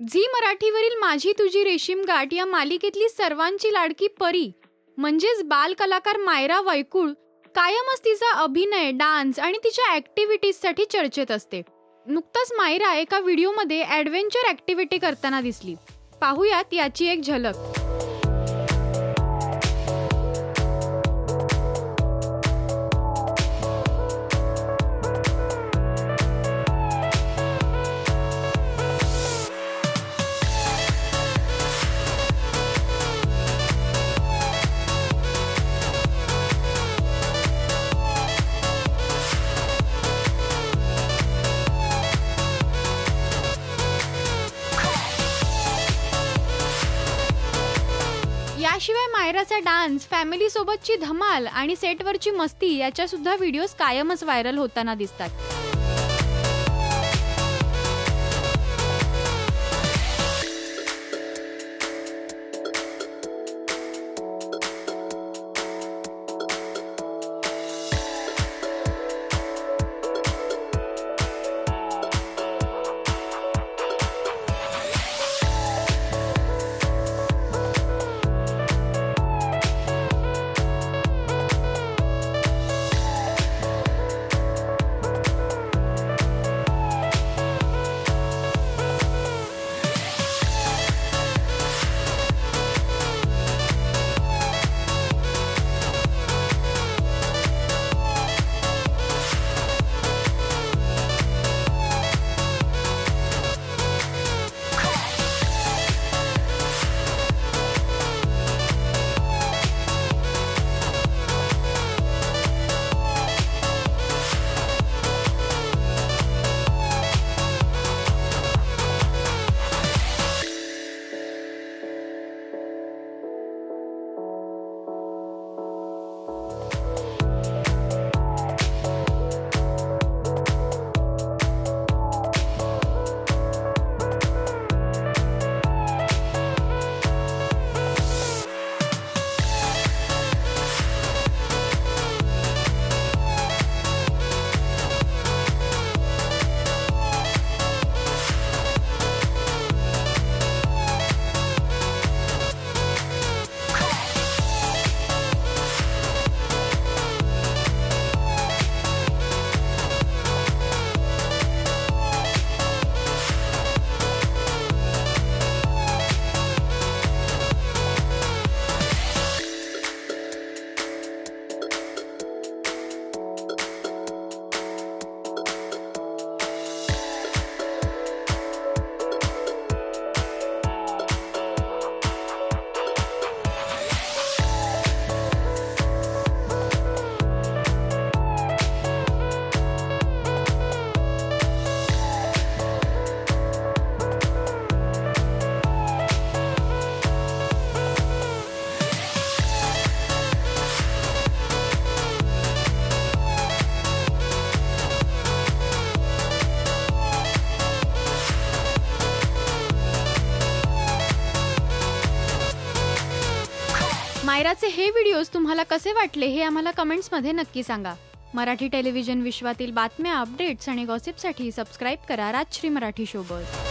Zee मराठीवरील माझी तुझी रेशीम गाठ या मालिकेतली सर्वांची लाडकी परी म्हणजेच बाल कलाकार मायरा वैकुळ कायमच तिचा अभिनय डान्स आणि तिच्या ॲक्टिव्हिटीजसाठी चर्चेत असते. नुकताच मायरा एका व्हिडिओमध्ये ॲडव्हेंचर ॲक्टिव्हिटी करताना दिसली. पाहूयात याची एक झलक. याशिवाय मायराचा डान्स फॅमिली सोबतची धमाल आणि सेटवरची मस्ती याच्या सुद्धा व्हिडिओज कायमच व्हायरल होताना दिसतात. मायराचे हे व्हिडिओज तुम्हाला कसे वाटले हे आम्हाला कमेंट्समध्ये नक्की सांगा. मराठी टेलिव्हिजन विश्वातील बातम्या अपडेट्स आणि गॉसिपसाठी सबस्क्राईब करा राजश्री मराठी शोबत.